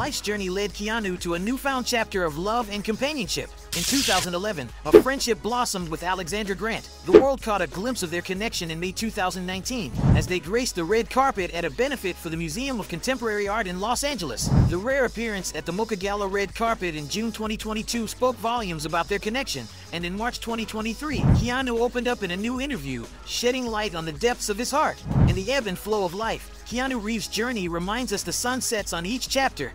life's journey led Keanu to a newfound chapter of love and companionship. In 2011, a friendship blossomed with Alexandra Grant. The world caught a glimpse of their connection in May 2019 as they graced the red carpet at a benefit for the Museum of Contemporary Art in Los Angeles. The rare appearance at the MOCA Gala red carpet in June 2022 spoke volumes about their connection, and in March 2023, Keanu opened up in a new interview, shedding light on the depths of his heart. In the ebb and flow of life, Keanu Reeves' journey reminds us the sun sets on each chapter,